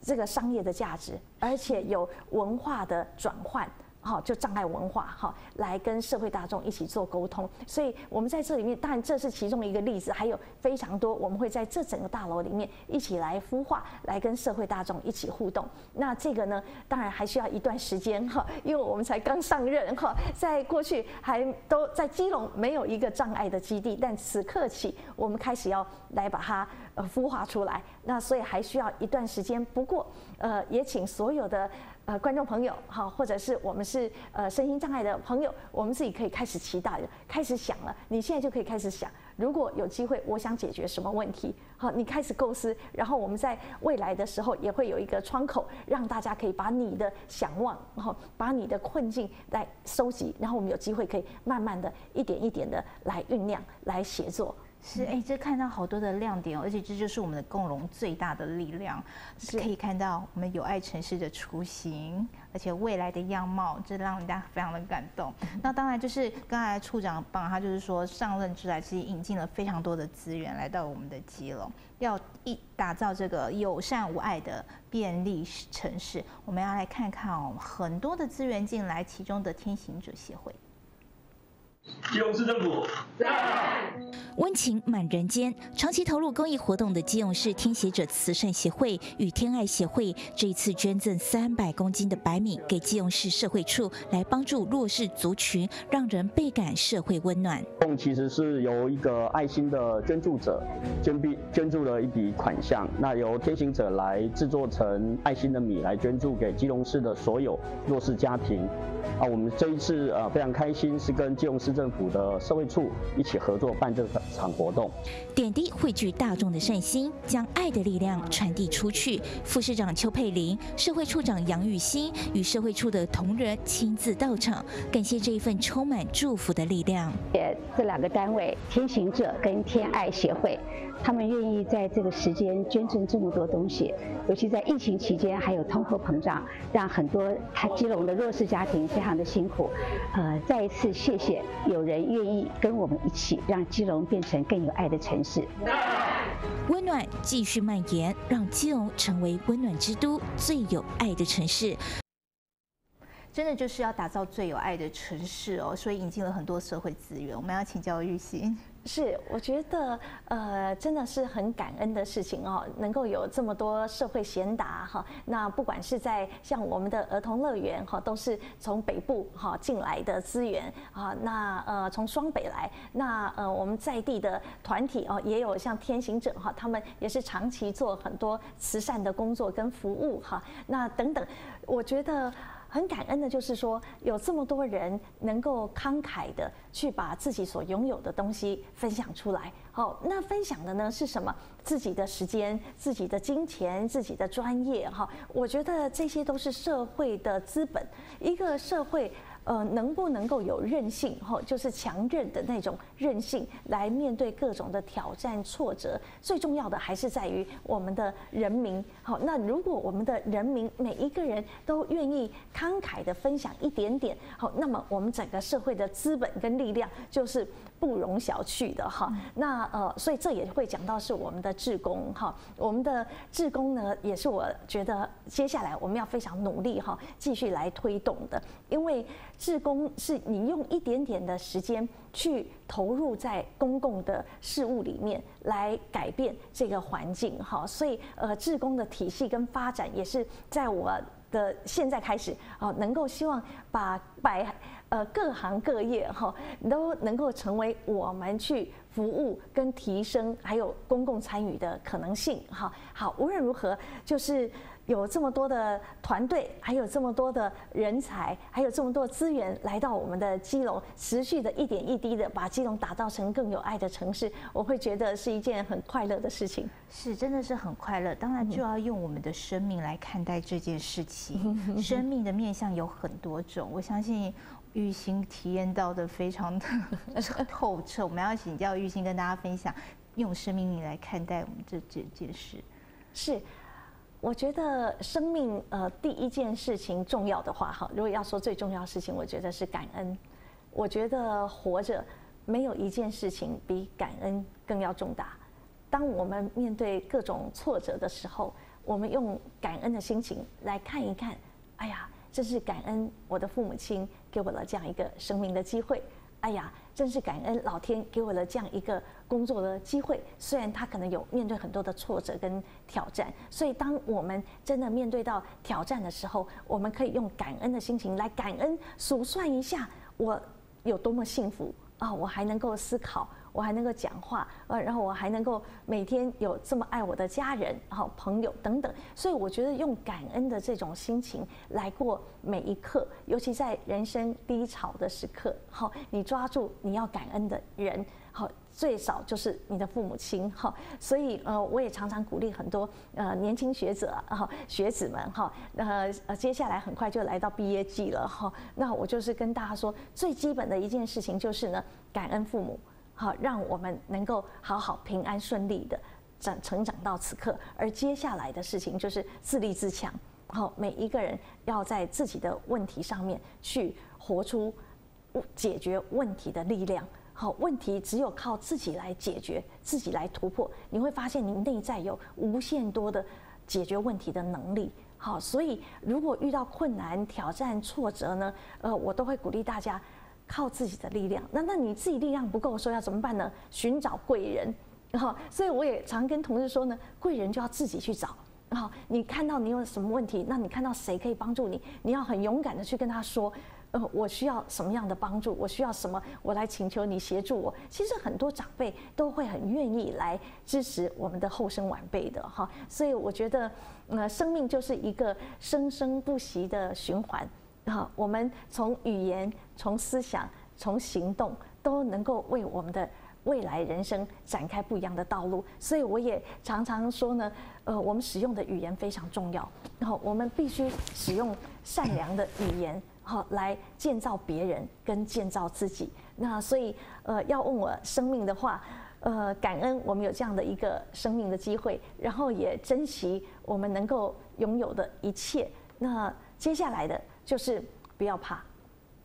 这个商业的价值，而且有文化的转换。好，就障碍文化哈，来跟社会大众一起做沟通。所以，我们在这里面，当然这是其中一个例子，还有非常多。我们会在这整个大楼里面一起来孵化，来跟社会大众一起互动。那这个呢，当然还需要一段时间哈，因为我们才刚上任哈，在过去还都在基隆没有一个障碍的基地，但此刻起，我们开始要来把它呃孵化出来。那所以还需要一段时间。不过，呃，也请所有的。呃，观众朋友，好，或者是我们是呃身心障碍的朋友，我们自己可以开始期待了，开始想了。你现在就可以开始想，如果有机会，我想解决什么问题？好，你开始构思，然后我们在未来的时候也会有一个窗口，让大家可以把你的想望，然后把你的困境来收集，然后我们有机会可以慢慢的一点一点的来酝酿，来协作。是，哎，这看到好多的亮点，而且这就是我们的共荣最大的力量，是可以看到我们有爱城市的雏形，而且未来的样貌，这让人家非常的感动。那当然就是刚才处长帮他就是说上任之来，其实引进了非常多的资源来到我们的基隆，要一打造这个友善无爱的便利城市。我们要来看看哦，很多的资源进来，其中的天行者协会。基隆市政府在。温情满人间，长期投入公益活动的基隆市天协者慈善协会与天爱协会，这一次捐赠三百公斤的白米给基隆市社会处，来帮助弱势族群，让人倍感社会温暖。共其实是由一个爱心的捐助者捐币捐助了一笔款项，那由天行者来制作成爱心的米来捐助给基隆市的所有弱势家庭。啊，我们这一次呃非常开心，是跟基隆市政府的社会处一起合作办这场活动。点滴汇聚大众的善心，将爱的力量传递出去。副市长邱佩玲、社会处长杨玉新与社会处的同仁亲自到场，感谢这一份充满祝福的力量。也这两个单位，天行者跟天爱协会。他们愿意在这个时间捐赠这么多东西，尤其在疫情期间，还有通货膨胀，让很多他基隆的弱势家庭非常的辛苦。呃，再一次谢谢有人愿意跟我们一起，让基隆变成更有爱的城市。温暖继续蔓延，让基隆成为温暖之都，最有爱的城市。真的就是要打造最有爱的城市哦，所以引进了很多社会资源。我们要请教玉欣。是，我觉得呃，真的是很感恩的事情哦，能够有这么多社会贤达哈。那不管是在像我们的儿童乐园哈，都是从北部哈进来的资源啊。那呃，从双北来，那呃，我们在地的团体哦，也有像天行者哈，他们也是长期做很多慈善的工作跟服务哈。那等等，我觉得。很感恩的就是说，有这么多人能够慷慨的去把自己所拥有的东西分享出来。好，那分享的呢是什么？自己的时间、自己的金钱、自己的专业。哈，我觉得这些都是社会的资本。一个社会。呃，能不能够有韧性？哈，就是强韧的那种韧性，来面对各种的挑战挫折。最重要的还是在于我们的人民。好，那如果我们的人民每一个人都愿意慷慨的分享一点点，好，那么我们整个社会的资本跟力量就是不容小觑的哈。那呃，所以这也会讲到是我们的志工哈，我们的志工呢，也是我觉得接下来我们要非常努力哈，继续来推动的，因为。志工是你用一点点的时间去投入在公共的事务里面，来改变这个环境，哈，所以呃，志工的体系跟发展也是在我的现在开始，哦，能够希望把百呃各行各业哈都能够成为我们去服务跟提升还有公共参与的可能性，哈，好，无论如何就是。有这么多的团队，还有这么多的人才，还有这么多资源来到我们的基隆，持续的一点一滴的把基隆打造成更有爱的城市，我会觉得是一件很快乐的事情。是，真的是很快乐。当然就要用我们的生命来看待这件事情。生命的面向有很多种，我相信玉兴体验到的非常的 透彻。我们要请教玉兴跟大家分享，用生命力来看待我们这这件事。是。我觉得生命呃第一件事情重要的话哈，如果要说最重要的事情，我觉得是感恩。我觉得活着没有一件事情比感恩更要重大。当我们面对各种挫折的时候，我们用感恩的心情来看一看，哎呀，这是感恩我的父母亲给我了这样一个生命的机会。哎呀，真是感恩老天给我了这样一个工作的机会。虽然他可能有面对很多的挫折跟挑战，所以当我们真的面对到挑战的时候，我们可以用感恩的心情来感恩，数算一下我有多么幸福啊！我还能够思考。我还能够讲话，呃，然后我还能够每天有这么爱我的家人，好朋友等等，所以我觉得用感恩的这种心情来过每一刻，尤其在人生低潮的时刻，好，你抓住你要感恩的人，好，最少就是你的父母亲，哈，所以呃，我也常常鼓励很多呃年轻学者，哈，学子们，哈，呃呃，接下来很快就来到毕业季了，哈，那我就是跟大家说，最基本的一件事情就是呢，感恩父母。好，让我们能够好好平安顺利的长成长到此刻，而接下来的事情就是自立自强。好，每一个人要在自己的问题上面去活出解决问题的力量。好，问题只有靠自己来解决，自己来突破，你会发现你内在有无限多的解决问题的能力。好，所以如果遇到困难、挑战、挫折呢，呃，我都会鼓励大家。靠自己的力量，那那你自己力量不够，说要怎么办呢？寻找贵人，哈，所以我也常跟同事说呢，贵人就要自己去找，好，你看到你有什么问题，那你看到谁可以帮助你，你要很勇敢的去跟他说，呃，我需要什么样的帮助，我需要什么，我来请求你协助我。其实很多长辈都会很愿意来支持我们的后生晚辈的，哈，所以我觉得，呃，生命就是一个生生不息的循环。好，我们从语言、从思想、从行动，都能够为我们的未来人生展开不一样的道路。所以我也常常说呢，呃，我们使用的语言非常重要。然后我们必须使用善良的语言，好来建造别人跟建造自己。那所以，呃，要问我生命的话，呃，感恩我们有这样的一个生命的机会，然后也珍惜我们能够拥有的一切。那接下来的。就是不要怕，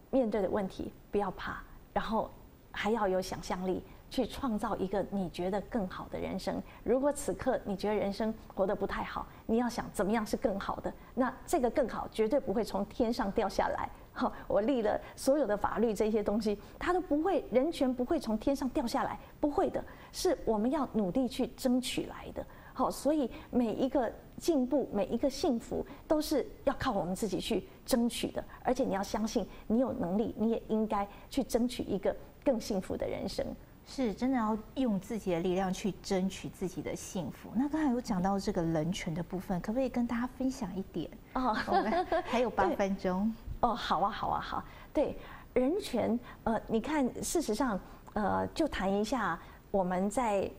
面对的问题不要怕，然后还要有想象力，去创造一个你觉得更好的人生。如果此刻你觉得人生活得不太好，你要想怎么样是更好的，那这个更好绝对不会从天上掉下来。好，我立了所有的法律这些东西，它都不会，人权不会从天上掉下来，不会的，是我们要努力去争取来的。好，所以每一个进步，每一个幸福，都是要靠我们自己去争取的。而且你要相信，你有能力，你也应该去争取一个更幸福的人生。是真的要用自己的力量去争取自己的幸福。那刚才有讲到这个人权的部分，可不可以跟大家分享一点？哦，还有八 分钟。哦，好啊，好啊，好。对，人权，呃，你看，事实上，呃，就谈一下我们在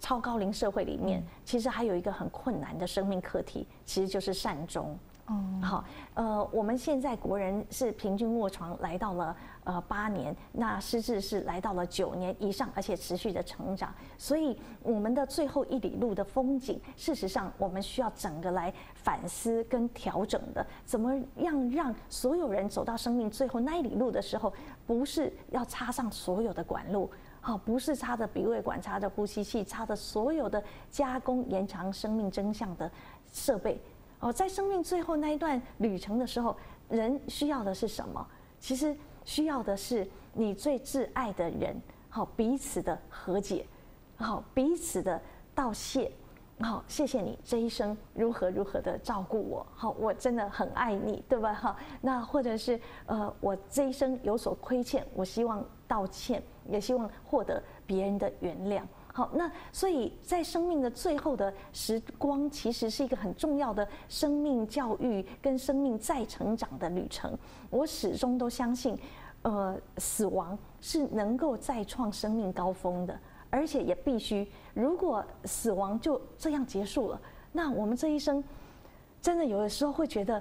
超高龄社会里面，其实还有一个很困难的生命课题，其实就是善终。哦，好，呃，我们现在国人是平均卧床来到了呃八年，那失智是来到了九年以上，而且持续的成长。所以我们的最后一里路的风景，事实上我们需要整个来反思跟调整的，怎么样让所有人走到生命最后那一里路的时候，不是要插上所有的管路，好，不是插着鼻胃管、插着呼吸器、插着所有的加工延长生命真相的设备。哦，在生命最后那一段旅程的时候，人需要的是什么？其实需要的是你最挚爱的人，好彼此的和解，好彼此的道谢，好谢谢你这一生如何如何的照顾我，好我真的很爱你，对吧？哈，那或者是呃我这一生有所亏欠，我希望道歉，也希望获得别人的原谅。好，那所以在生命的最后的时光，其实是一个很重要的生命教育跟生命再成长的旅程。我始终都相信，呃，死亡是能够再创生命高峰的，而且也必须，如果死亡就这样结束了，那我们这一生真的有的时候会觉得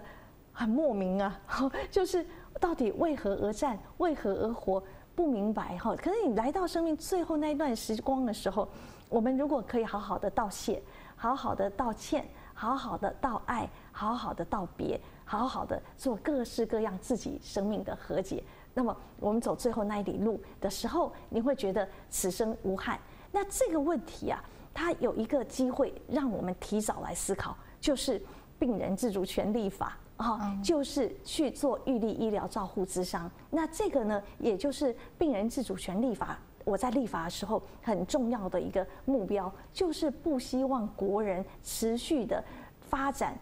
很莫名啊，就是到底为何而战，为何而活？不明白哈，可是你来到生命最后那一段时光的时候，我们如果可以好好的道谢，好好的道歉，好好的道爱，好好的道别，好好的做各式各样自己生命的和解，那么我们走最后那一里路的时候，你会觉得此生无憾。那这个问题啊，它有一个机会让我们提早来思考，就是病人自主权利法。啊，就是去做预立医疗照护之商。那这个呢，也就是病人自主权立法。我在立法的时候，很重要的一个目标，就是不希望国人持续的发展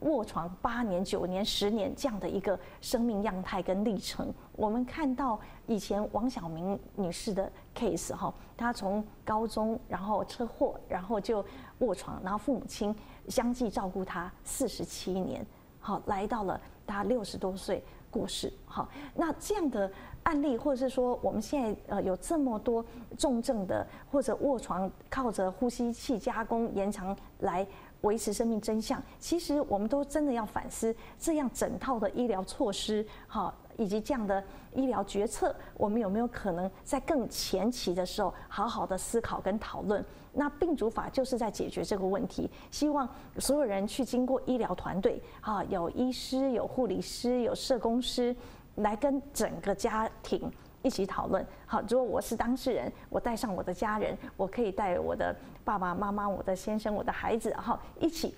卧床八年、九年、十年这样的一个生命样态跟历程。我们看到以前王晓明女士的 case 哈，她从高中然后车祸，然后就卧床，然后父母亲相继照顾她四十七年。好，来到了他六十多岁过世。好，那这样的案例，或者是说我们现在呃有这么多重症的或者卧床靠着呼吸器加工延长来维持生命真相，其实我们都真的要反思这样整套的医疗措施，好，以及这样的医疗决策，我们有没有可能在更前期的时候好好的思考跟讨论？那病主法就是在解决这个问题，希望所有人去经过医疗团队，哈，有医师、有护理师、有社工师，来跟整个家庭一起讨论。好，如果我是当事人，我带上我的家人，我可以带我的爸爸妈妈、我的先生、我的孩子，哈，一起。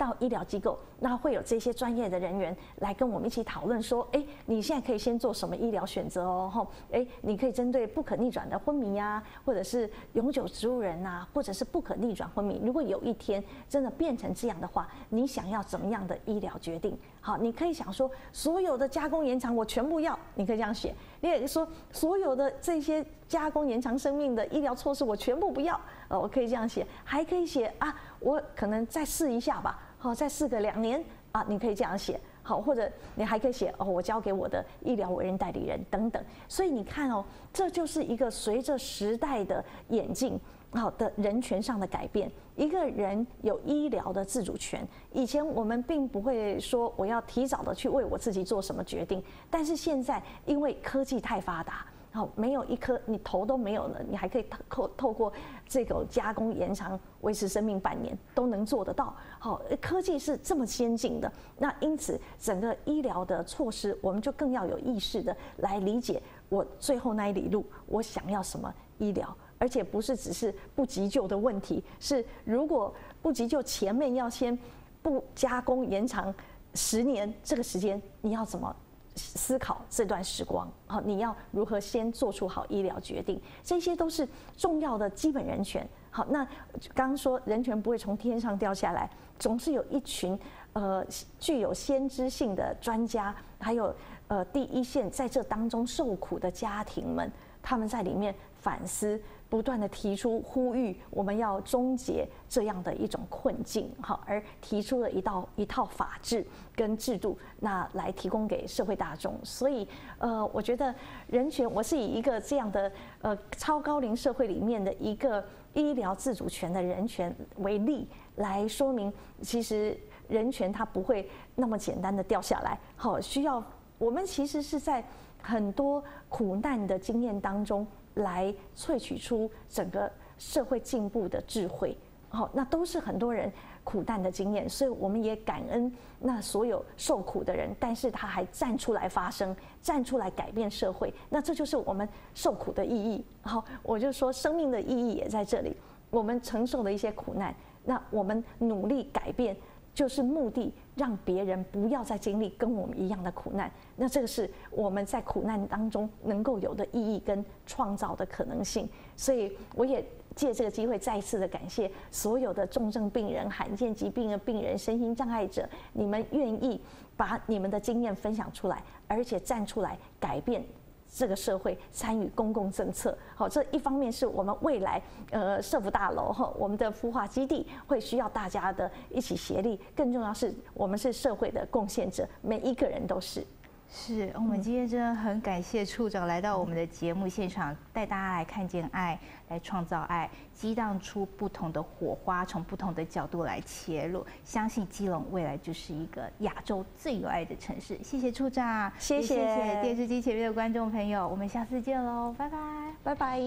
到医疗机构，那会有这些专业的人员来跟我们一起讨论说，哎，你现在可以先做什么医疗选择哦，吼，哎，你可以针对不可逆转的昏迷呀，或者是永久植物人呐，或者是不可逆转昏迷，如果有一天真的变成这样的话，你想要怎么样的医疗决定？好，你可以想说，所有的加工延长我全部要，你可以这样写，你也说所有的这些加工延长生命的医疗措施我全部不要，呃，我可以这样写，还可以写啊，我可能再试一下吧。好，再试个两年啊，你可以这样写。好，或者你还可以写哦，我交给我的医疗委任代理人等等。所以你看哦，这就是一个随着时代的演进，好的人权上的改变。一个人有医疗的自主权。以前我们并不会说我要提早的去为我自己做什么决定，但是现在因为科技太发达。好，没有一颗你头都没有了，你还可以透透过这个加工延长维持生命半年都能做得到。好，科技是这么先进的，那因此整个医疗的措施，我们就更要有意识的来理解我最后那一里路我想要什么医疗，而且不是只是不急救的问题，是如果不急救，前面要先不加工延长十年这个时间，你要怎么？思考这段时光，好，你要如何先做出好医疗决定？这些都是重要的基本人权。好，那刚刚说人权不会从天上掉下来，总是有一群呃具有先知性的专家，还有呃第一线在这当中受苦的家庭们，他们在里面反思。不断的提出呼吁，我们要终结这样的一种困境，哈，而提出了一道一套法治跟制度，那来提供给社会大众。所以，呃，我觉得人权，我是以一个这样的呃超高龄社会里面的一个医疗自主权的人权为例，来说明，其实人权它不会那么简单的掉下来，好，需要我们其实是在很多苦难的经验当中。来萃取出整个社会进步的智慧，好，那都是很多人苦难的经验，所以我们也感恩那所有受苦的人，但是他还站出来发声，站出来改变社会，那这就是我们受苦的意义。好，我就说生命的意义也在这里，我们承受的一些苦难，那我们努力改变。就是目的，让别人不要再经历跟我们一样的苦难。那这个是我们在苦难当中能够有的意义跟创造的可能性。所以，我也借这个机会再次的感谢所有的重症病人、罕见疾病的病人、身心障碍者，你们愿意把你们的经验分享出来，而且站出来改变。这个社会参与公共政策，好，这一方面是我们未来呃社福大楼哈，我们的孵化基地会需要大家的一起协力，更重要是我们是社会的贡献者，每一个人都是。是我们今天真的很感谢处长来到我们的节目现场，带大家来看见爱，来创造爱激荡出不同的火花从不同的角度来切入相信基隆未来就是一个亚洲最有爱的城市。谢谢处长谢谢。电视机前面的观众朋友我们下次见喽拜拜。拜拜。